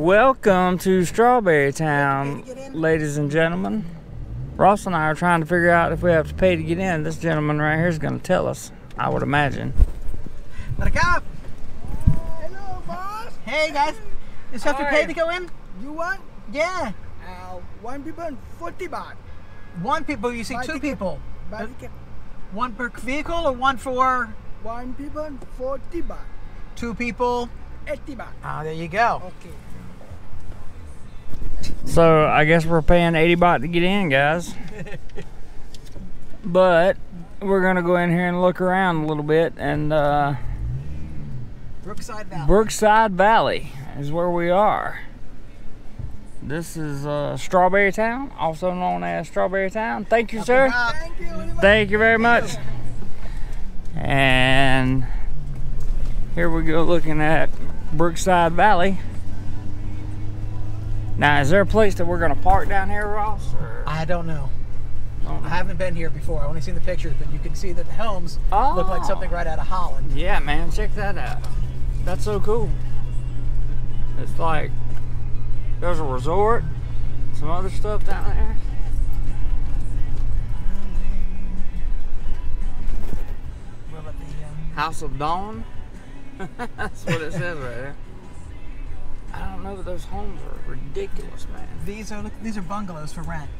Welcome to Strawberry Town, ladies and gentlemen. Ross and I are trying to figure out if we have to pay to get in. This gentleman right here is going to tell us, I would imagine. Buttercup! Hello, boss. Hey guys! Is have to pay to go in? You want? Yeah. Uh, one people and 40 baht. One people, you see two ticket. people. Buy ticket. One per vehicle or one for One people and 40 baht. two people? 80 baht. Ah, there you go. Okay. So I guess we're paying 80 baht to get in, guys. But we're going to go in here and look around a little bit. And uh, Brookside Valley. Brookside Valley is where we are. This is uh, Strawberry Town, also known as Strawberry Town. Thank you, sir. Thank you. Thank you very much. And here we go looking at Brookside Valley. Now, is there a place that we're going to park down here, Ross? Or? I don't know. I haven't been here before. I've only seen the pictures, but you can see that the homes look like Oh. something right out of Holland. Yeah, man, check that out. That's so cool. It's like there's a resort, some other stuff down there. What about the, um, House of Dawn. That's what it says right there. I don't know, but those homes are ridiculous, man. these are these are bungalows for rent.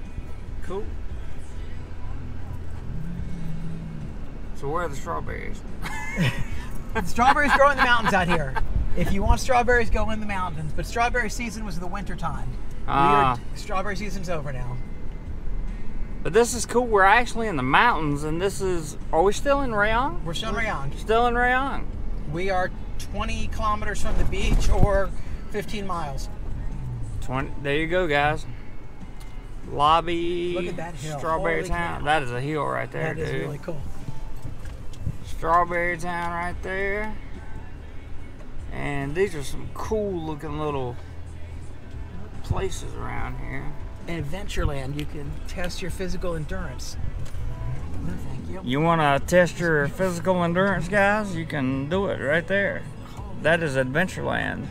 Cool. So where are the strawberries? Strawberries grow in the mountains out here. If you want strawberries, go in the mountains. But strawberry season was the winter time. Ah. We are, strawberry season's over now. But this is cool. We're actually in the mountains, and this is. Are we still in Rayong? We're still in Rayong. Still in Rayong. We are 20 kilometers from the beach or 15 miles. 20. There you go, guys. Lobby. Look at that hill. Strawberry Holy Town. cow. That is a hill right there, That is dude. really cool. Strawberry Town right there. And these are some cool looking little places around here. In Adventureland, you can test your physical endurance. No, thank you. You want to test your physical endurance, guys? You can do it right there. That is Adventureland.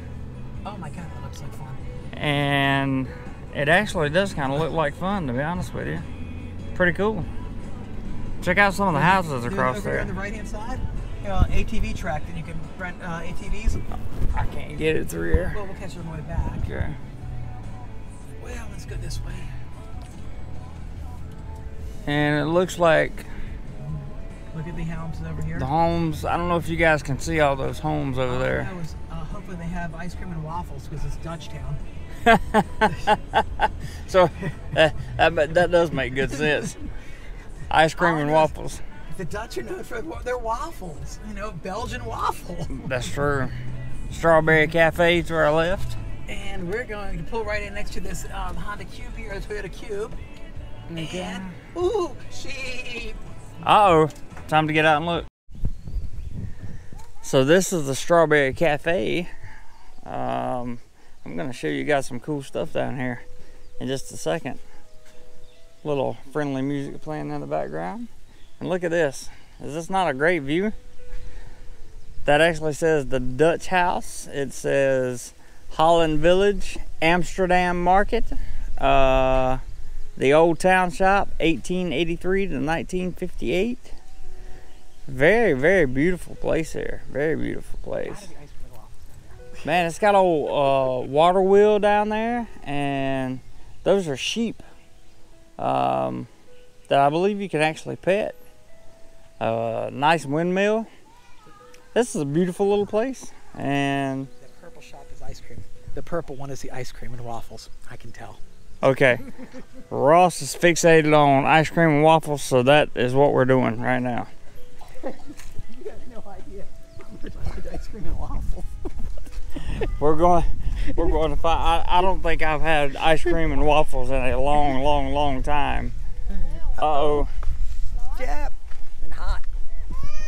Oh my god, that looks like fun. And it actually does kind of look like fun, to be honest with you. Pretty cool. Check out some of the houses across over here there. on the right hand side, uh, ATV track that you can rent uh, ATVs. I can't get it through here. Well, we'll catch you on the way back. Okay. Well, let's go this way. And it looks like Look at the homes over here. the homes. I don't know if you guys can see all those homes over there. Hopefully they have ice cream and waffles because it's Dutch Town. So uh, that, does make good sense. Ice cream and waffles. The Dutch are known for their waffles. You know, Belgian waffle. That's true. Strawberry Cafe to our left. And we're going to pull right in next to this um, Honda Cube here, the Toyota Cube. And ooh, sheep. Uh oh. Time to get out and look. So this is the Strawberry Cafe. Um, I'm gonna show you guys some cool stuff down here in just a second. Little friendly music playing in the background. And look at this. Is this not a great view? That actually says the Dutch House. It says Holland Village, Amsterdam Market, uh, the Old Town Shop, 1883 to 1958. Very, very beautiful place here. Very beautiful place. Man, it's got a old uh, water wheel down there, and those are sheep um, that I believe you can actually pet. Uh, nice windmill. This is a beautiful little place, and The purple shop is ice cream. The purple one is the ice cream and waffles. I can tell. okay, Ross is fixated on ice cream and waffles, so that is what we're doing right now. You have no idea how much I ice cream and waffles. we're going we're going to find. I, I don't think I've had ice cream and waffles in a long, long, long time. Uh oh. Yep. And hot.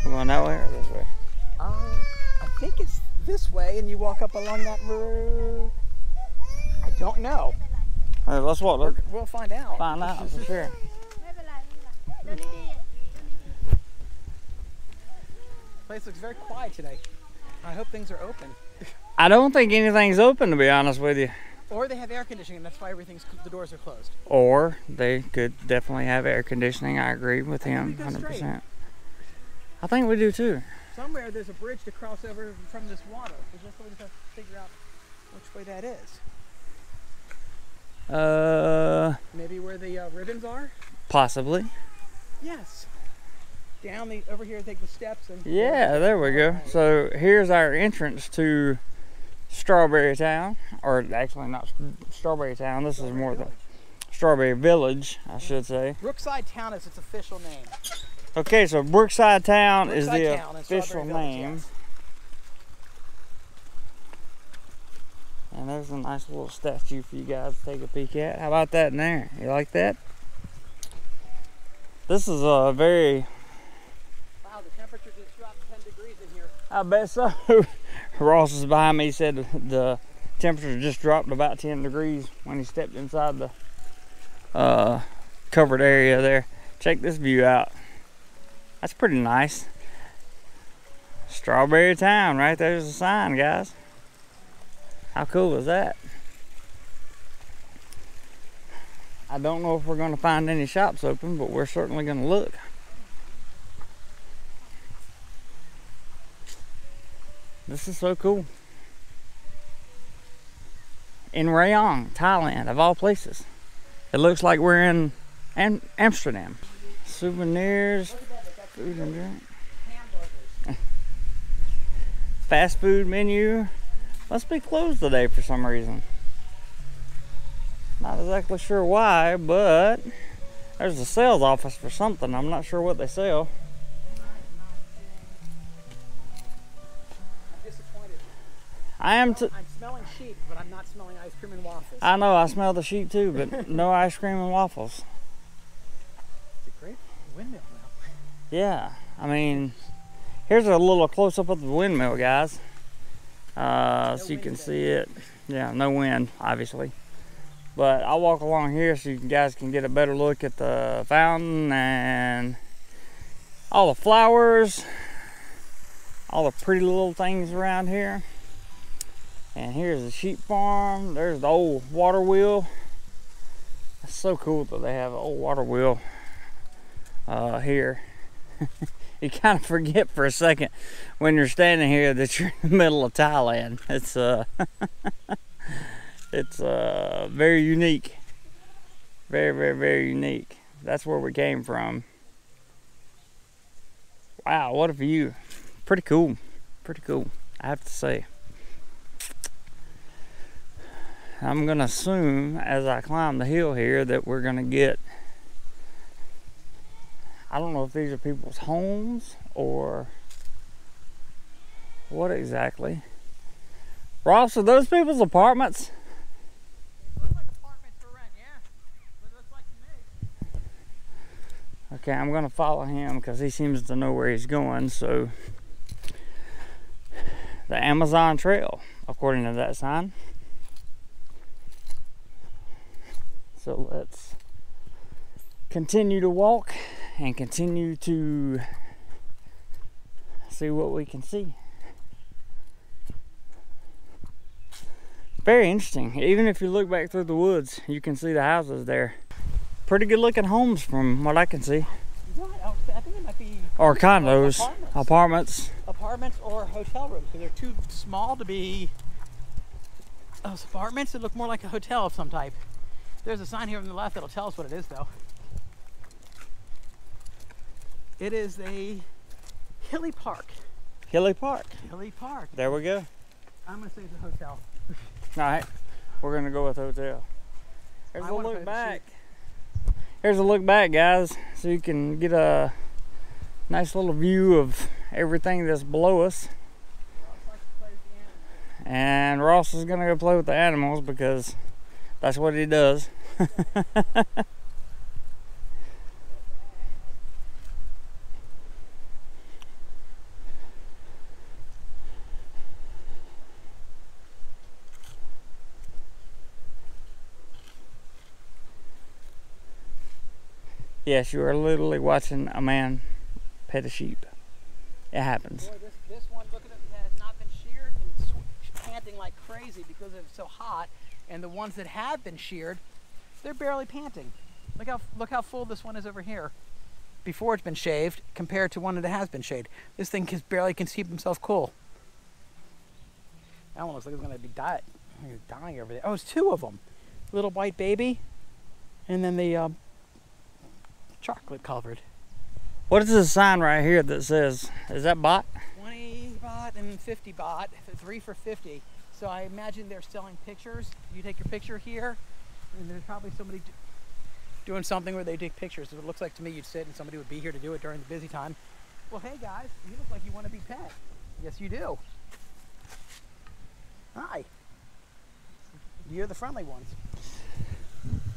We're going that way or this way? Uh, I think it's this way, and you walk up along that road. I don't know. All right, let's walk. Let's we will find out. Find out for sure. Place looks very quiet today. I hope things are open. I don't think anything's open to be honest with you. Or they have air conditioning, and that's why everything's the doors are closed. Or they could definitely have air conditioning. I agree with think him 100%. I think we do too. Somewhere there's a bridge to cross over from this water. We just have to figure out which way that is. Uh, Maybe where the uh, ribbons are. possibly. Yes. Down the over here, take the steps and. Yeah, there we go. So here's our entrance to Strawberry Town, or actually not Strawberry Town. This is more the Strawberry Village, I should say. Brookside Town is its official name. Okay, so Brookside Town is the Town official Strawberry Village, name, yes. and there's a nice little statue for you guys to take a peek at. How about that in there? You like that? This is a very Wow, the temperature just dropped 10 degrees in here. I bet so. Ross is behind me. He said the temperature just dropped about 10 degrees when he stepped inside the uh, covered area there. Check this view out. That's pretty nice. Strawberry Town, right there's a sign, guys. How cool is that? I don't know if we're going to find any shops open, but we're certainly going to look. This is so cool. In Rayong, Thailand, of all places. It looks like we're in Am- Amsterdam. Souvenirs, food and drink. Hamburgers. Fast food menu. Must be closed today for some reason. Not exactly sure why, but there's a sales office for something. I'm not sure what they sell. I am t- I'm smelling sheep, but I'm not smelling ice cream and waffles. I know I smell the sheep too, but no ice cream and waffles. it's a great windmill now. Yeah, I mean, here's a little close up of the windmill, guys. Uh, so you can see it. Yeah, no wind, obviously. But I'll walk along here so you guys can get a better look at the fountain and all the flowers, all the pretty little things around here. And here's the sheep farm. There's the old water wheel. It's so cool that they have an old water wheel uh, here. you kind of forget for a second when you're standing here that you're in the middle of Thailand. It's uh, it's uh, very unique. Very, very, very unique. That's where we came from. Wow, what a view! Pretty cool. Pretty cool. I have to say. I'm gonna assume as I climb the hill here that we're gonna get I don't know if these are people's homes or what exactly. Ross, are those people's apartments? Like apartment rent, yeah. What it looks like. Okay, I'm gonna follow him because he seems to know where he's going. So, the Amazon Trail, according to that sign. So let's continue to walk and continue to see what we can see. Very interesting. Even if you look back through the woods, you can see the houses there. Pretty good looking homes from what I can see. Oh, I think it might be Or condos, Apartments. apartments. apartments or hotel rooms. They're too small to be. Oh, Those apartments that look more like a hotel of some type. There's a sign here on the left that'll tell us what it is, though. It is a hilly park. Hilly Park. Hilly park. There we go. I'm gonna say it's a hotel. All right, we're gonna go with hotel. Here's I a look back. Here's a look back, guys, so you can get a nice little view of everything that's below us. And Ross is gonna go play with the animals because that's what he does. Yes, you are literally watching a man pet a sheep. It happens. Boy, this, this one, look at it, has not been sheared and panting like crazy because it's so hot, and the ones that have been sheared, they're barely panting. Look how look how full this one is over here. Before it's been shaved, compared to one that has been shaved, this thing can barely can keep himself cool. That one looks like it's gonna be die- he's dying over there. Oh, it's two of them. Little white baby, and then the um, chocolate covered. What is this sign right here that says, is that baht? 20 baht and 50 baht, three for 50. So I imagine they're selling pictures. You take your picture here, and there's probably somebody doing something where they take pictures. It looks like to me you'd sit and somebody would be here to do it during the busy time. Well, hey guys, you look like you want to be pet. Yes, you do. Hi. You're the friendly ones.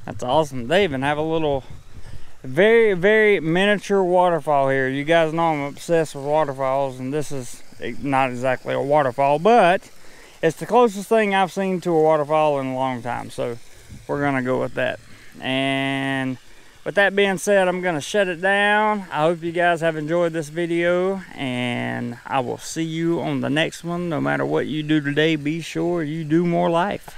That's awesome. They even have a little very, very miniature waterfall here. You guys know I'm obsessed with waterfalls, and this is eh, not exactly a waterfall, but it's the closest thing I've seen to a waterfall in a long time. So we're gonna go with that. And with that being said, I'm gonna shut it down. I hope you guys have enjoyed this video, and I will see you on the next one. No matter what you do today, be sure you do more life.